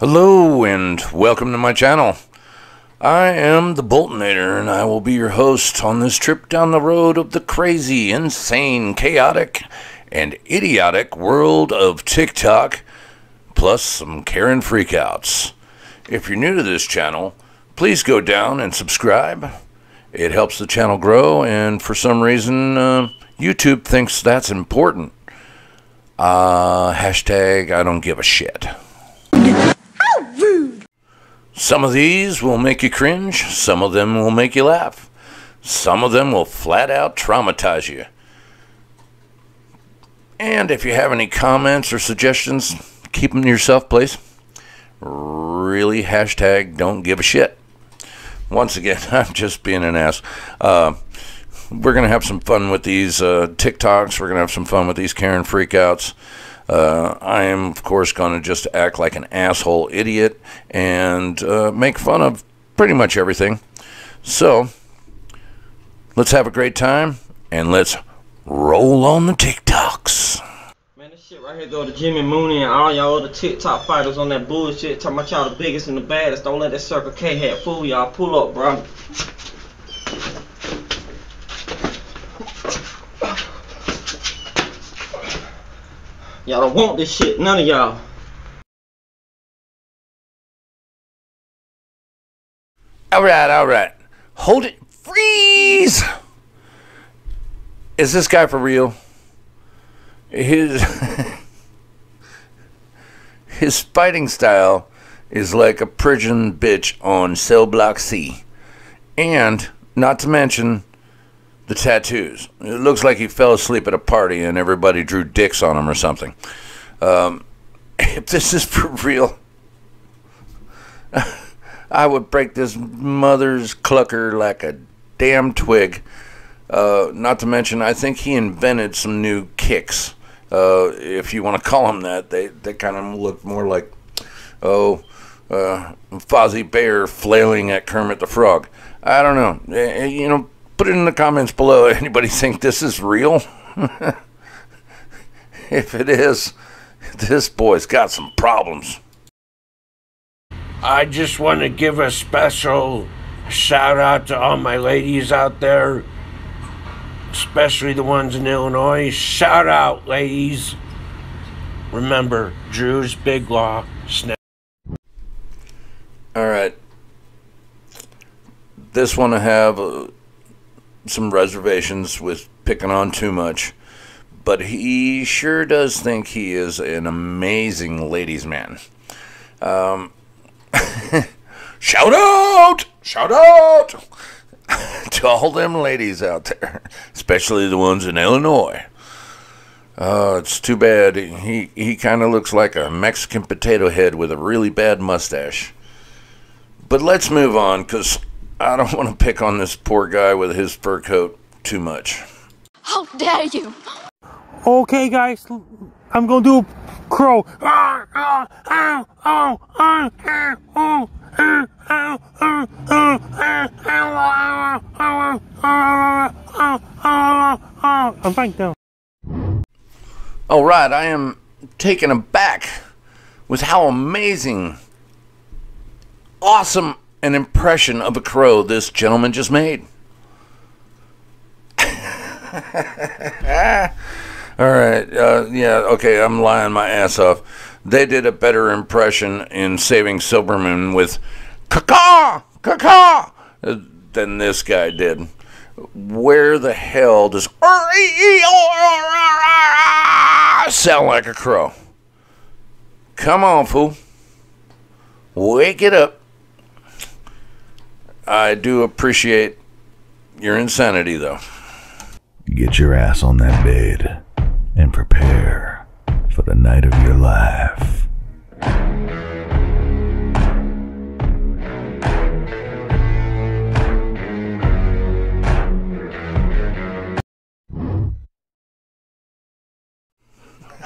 Hello and welcome to my channel. I am the Boltinator and I will be your host on this trip down the road of the crazy, insane, chaotic, and idiotic world of TikTok, plus some Karen freakouts. If you're new to this channel, please go down and subscribe. It helps the channel grow, and for some reason, uh, YouTube thinks that's important. Uh, hashtag I don't give a shit. Some of these will make you cringe, some of them will make you laugh, some of them will flat out traumatize you. And if you have any comments or suggestions, keep them to yourself, please. Really, hashtag don't give a shit. Once again, I'm just being an ass. Uh, we're going to have some fun with these uh, TikToks. We're going to have some fun with these Karen freakouts. Uh, I am, of course, going to just act like an asshole idiot and uh, make fun of pretty much everything. So, let's have a great time and let's roll on the TikToks. Man, this shit right here go to Jimmy Mooney and all y'all other TikTok fighters on that bullshit talking about y'all the biggest and the baddest. Don't let that Circle K hat fool y'all. Pull up, bro. Y'all don't want this shit, none of y'all. All right, all right. Hold it. Freeze! Is this guy for real? His his fighting style is like a prison bitch on cell block C. And not to mention the tattoos. It looks like he fell asleep at a party and everybody drew dicks on him or something. Um, if this is for real, I would break this mother's clucker like a damn twig. Uh, not to mention, I think he invented some new kicks. Uh, if you want to call them that, they, they kind of look more like, oh, uh, Fozzie Bear flailing at Kermit the Frog. I don't know. Eh, eh, you know, put it in the comments below. Anybody think this is real? if it is, this boy's got some problems. I just want to give a special shout out to all my ladies out there, especially the ones in Illinois. Shout out, ladies. Remember, Drew's Big Law. Snap. All right. This one I have uh, some reservations with picking on too much, but he sure does think he is an amazing ladies' man. Um, shout out! Shout out! to all them ladies out there, especially the ones in Illinois. Oh, it's too bad. He he kind of looks like a Mexican potato head with a really bad mustache. But let's move on, cause I don't want to pick on this poor guy with his fur coat too much. How dare you! Okay, guys, I'm gonna do crow. I'm fine now. All right, I am taken aback with how amazing, awesome an impression of a crow this gentleman just made. All right, uh, yeah, okay, I'm lying my ass off. They did a better impression in Saving Silverman with caw caw uh, than this guy did. Where the hell does sound like a crow? Come on, fool. Wake it up. I do appreciate your insanity, though. Get your ass on that bed and prepare for the night of your life.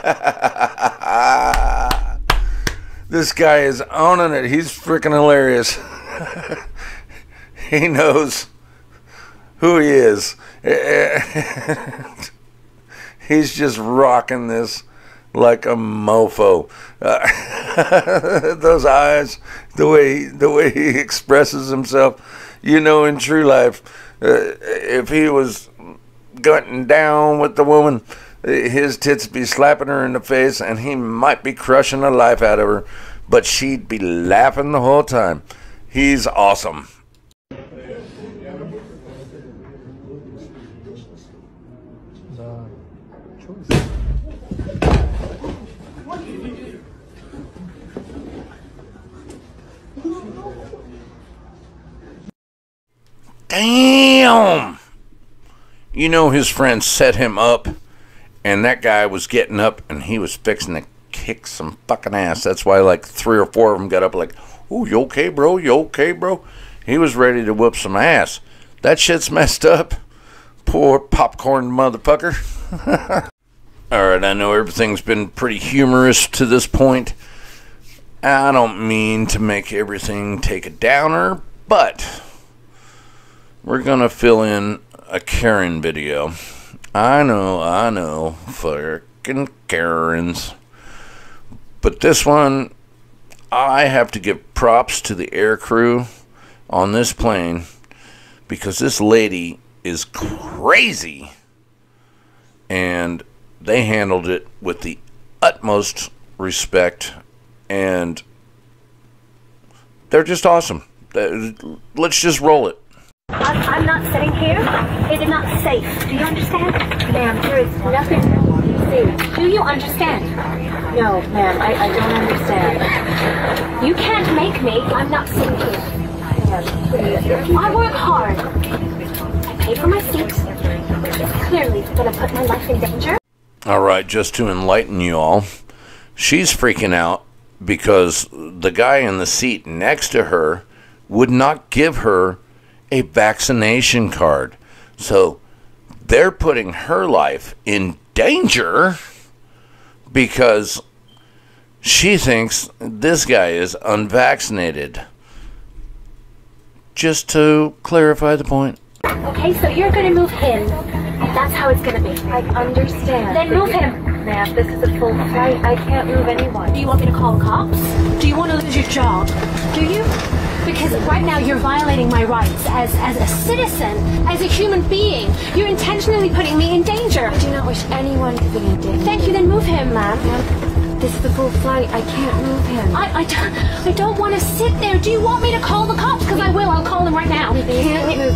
this guy is owning it. He's freaking hilarious. He knows who he is. He's just rocking this like a mofo. Uh, those eyes, the way the way he expresses himself, you know, in true life, uh, if he was gunting down with the woman, his tits be slapping her in the face, and he might be crushing the life out of her, but she'd be laughing the whole time. He's awesome. Damn! You know, his friend set him up, and that guy was getting up and he was fixing to kick some fucking ass. That's why, like, three or four of them got up, like, Oh, you okay, bro? You okay, bro? He was ready to whoop some ass. That shit's messed up. Poor popcorn motherfucker. Alright, I know everything's been pretty humorous to this point. I don't mean to make everything take a downer, but we're gonna fill in a Karen video. I know, I know, fucking Karens. But this one, I have to give props to the air crew on this plane because this lady is crazy. And they handled it with the utmost respect and they're just awesome. Let's just roll it. I'm, I'm not sitting here. It is not safe. Do you understand? Ma'am, there is nothing. Do you understand? No, ma'am, I, I don't understand. You can't make me. I'm not sitting here. I work hard. I pay for my seat. It's clearly going to put my life in danger. All right, just to enlighten you all, she's freaking out because the guy in the seat next to her would not give her a vaccination card. So they're putting her life in danger because she thinks this guy is unvaccinated. Just to clarify the point. Okay, so you're gonna move him. That's how it's gonna be. I understand. Then move him. Ma'am, this is a full flight. I can't move anyone. Do you want me to call the cops? Do you want to lose your job? Do you? Because right now you're violating my rights as, as a citizen, as a human being. You're intentionally putting me in danger. I do not wish anyone to be in danger. Thank you, then move him, ma'am. This is the full flight. I can't move him. I, I, don't, I don't want to sit there. Do you want me to call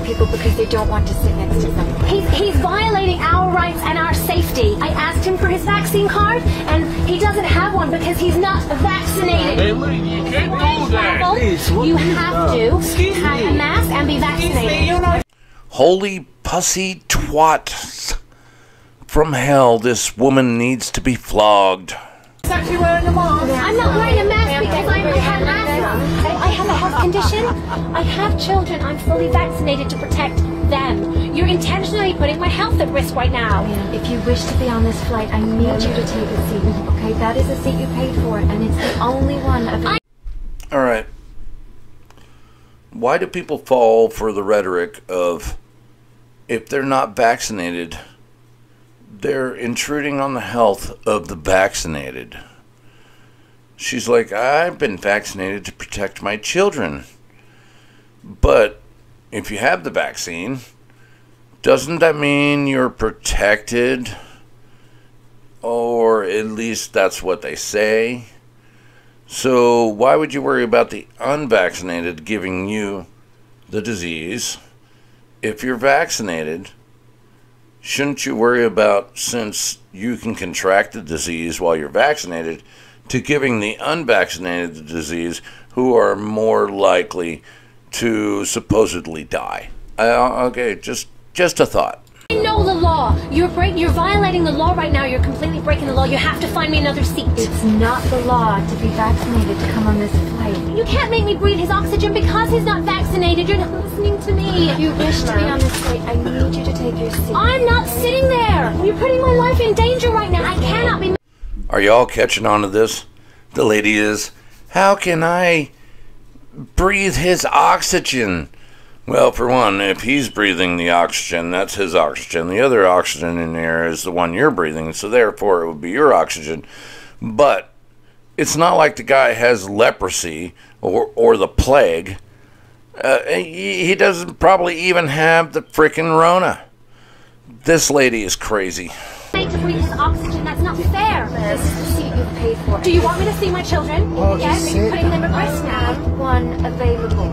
people because they don't want to sit next to someone. He's, he's violating our rights and our safety. I asked him for his vaccine card, and he doesn't have one because he's not vaccinated. Hey, look, you can't do that. Travel, you have to have a mask and be vaccinated. Holy pussy twat. From hell, this woman needs to be flogged. I'm not wearing a mask condition. I have children. I'm fully vaccinated to protect them. You're intentionally putting my health at risk right now. If you wish to be on this flight, I need you to take a seat. Okay, that is a seat you paid for, and it's the only one of the. All right. Why do people fall for the rhetoric of if they're not vaccinated, they're intruding on the health of the vaccinated? She's like, I've been vaccinated to protect my children. But if you have the vaccine, doesn't that mean you're protected? Or at least that's what they say. So why would you worry about the unvaccinated giving you the disease if you're vaccinated? Shouldn't you worry about since you can contract the disease while you're vaccinated to giving the unvaccinated the disease who are more likely to supposedly die? Uh, okay, just just a thought. I know the law. You're break, You're violating the law right now. You're completely breaking the law. You have to find me another seat. It's not the law to be vaccinated to come on this flight. You can't make me breathe his oxygen because he's not vaccinated. You're not listening to me. If you wish to be on this flight, I need you to take your seat. I'm not sitting there. You're putting my life in danger right now. I cannot be. Are y'all catching on to this? The lady is, how can I breathe his oxygen? Well, for one, if he's breathing the oxygen, that's his oxygen. The other oxygen in the air is the one you're breathing, so therefore it would be your oxygen. But it's not like the guy has leprosy or, or the plague. Uh, he, he doesn't probably even have the frickin' Rona. This lady is crazy. Made to breathe his oxygen. That's not fair. This is the seat you've paid for. Do you want me to see my children? yes, are you putting them at rest I now? have one available.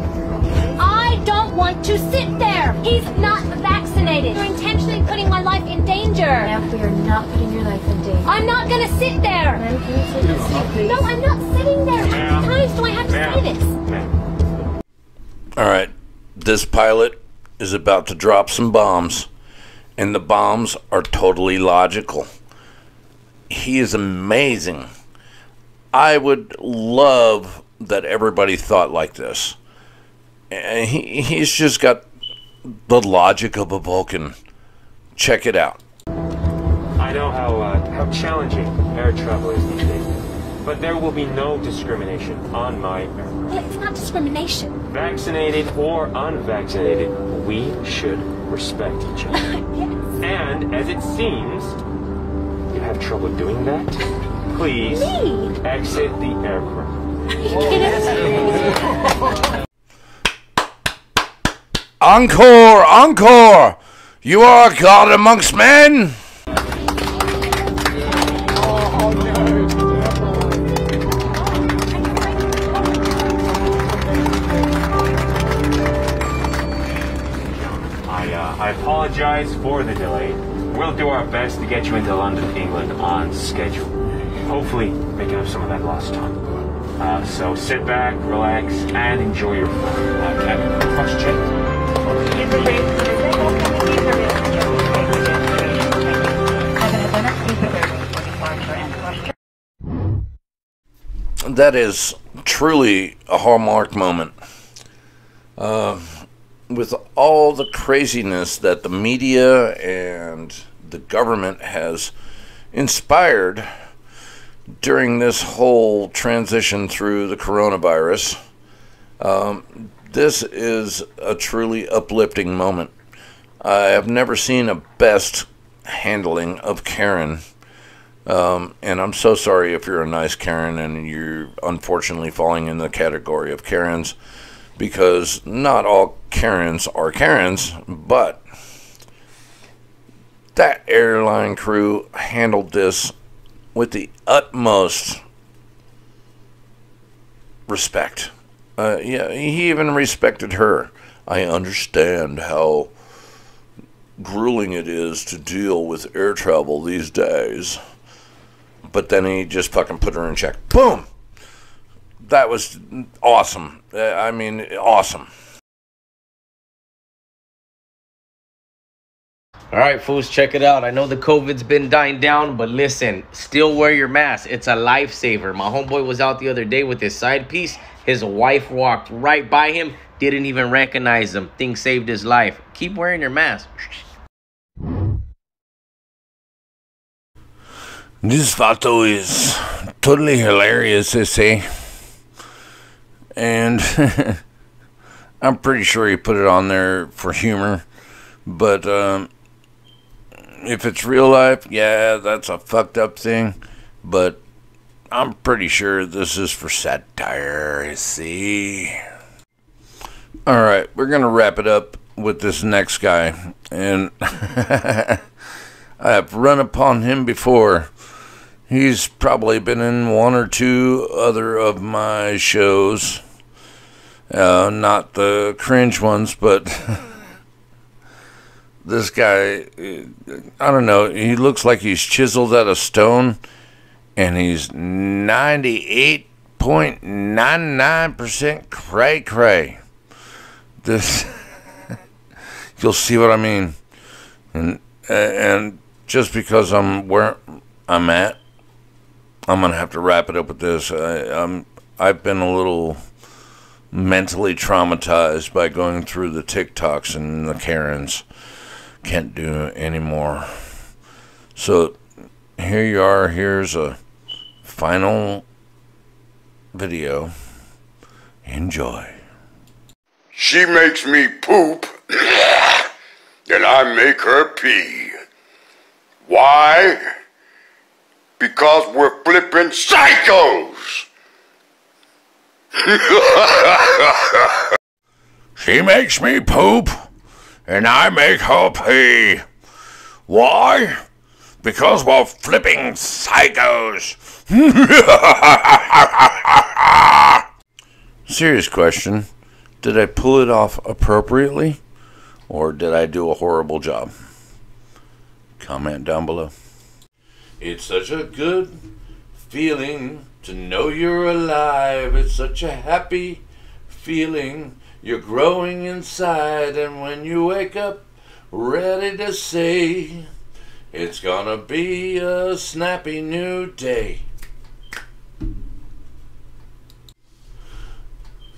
I don't want to sit there. He's not vaccinated. You're intentionally putting my life in danger. Ma'am, we are not putting your life in danger. I'm not gonna sit there. Ma'am, can you take a seat, please? No, I'm not sitting there. How many times do I have to say this? All right, this pilot is about to drop some bombs, and the bombs are totally logical. He is amazing. I would love that everybody thought like this. And he, he's just got the logic of a Vulcan. Check it out. I know how uh, how challenging air travel is these days, but there will be no discrimination on my aircraft. Well, it's not discrimination. Vaccinated or unvaccinated, we should respect each other. And as it seems, you have trouble doing that. Please Me? exit the aircraft. Encore! Encore! You are a god amongst men! I uh, I apologize for the delay. We'll do our best to get you into London, England on schedule. Hopefully, making up some of that lost time. Uh, so sit back, relax, and enjoy your flight. Uh, question? that is truly a hallmark moment. Uh, with all the craziness that the media and the government has inspired during this whole transition through the coronavirus, um, this is a truly uplifting moment. I have never seen a best handling of Karen. Um, and I'm so sorry if you're a nice Karen and you're unfortunately falling in the category of Karens because not all Karens are Karens, but that airline crew handled this with the utmost respect. Uh, yeah, he even respected her. I understand how grueling it is to deal with air travel these days but then he just fucking put her in check. Boom! That was awesome. I mean, awesome. All right, fools, check it out. I know the COVID's been dying down, but listen, still wear your mask. It's a lifesaver. My homeboy was out the other day with his side piece. His wife walked right by him, didn't even recognize him. Thing saved his life. Keep wearing your mask. This photo is totally hilarious, they say. And I'm pretty sure he put it on there for humor. But um, if it's real life, yeah, that's a fucked up thing. But I'm pretty sure this is for satire, see. Alright, we're going to wrap it up with this next guy. And I have run upon him before. He's probably been in one or two other of my shows. Uh, not the cringe ones, but this guy, I don't know, he looks like he's chiseled out of stone, and he's 98.99% cray cray. This, you'll see what I mean. And, and just because I'm where I'm at, I'm gonna have to wrap it up with this. I, I'm I've been a little mentally traumatized by going through the TikToks and the Karens. Can't do anymore. So here you are. Here's a final video. Enjoy. She makes me poop, and I make her pee. Why? Because we're flipping psychos. She makes me poop, and I make her pee. Why? Because we're flipping psychos. Serious question. Did I pull it off appropriately? Or did I do a horrible job? Comment down below. It's such a good feeling to know you're alive. It's such a happy feeling. You're growing inside, and when you wake up, ready to say, It's gonna be a snappy new day.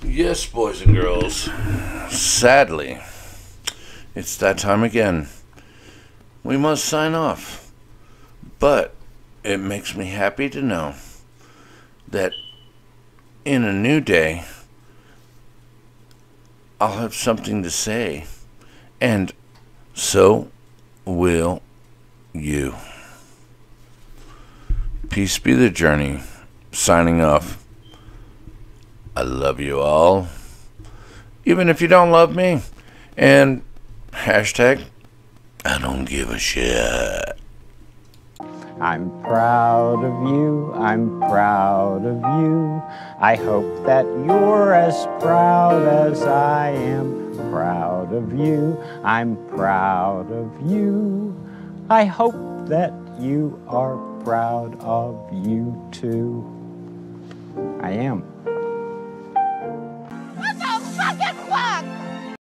Yes, boys and girls. Sadly, it's that time again. We must sign off. But it makes me happy to know that in a new day, I'll have something to say. And so will you. Peace be the journey. Signing off. I love you all. Even if you don't love me. And hashtag, I don't give a shit. I'm proud of you, I'm proud of you. I hope that you're as proud as I am proud of you. I'm proud of you. I hope that you are proud of you too. I am.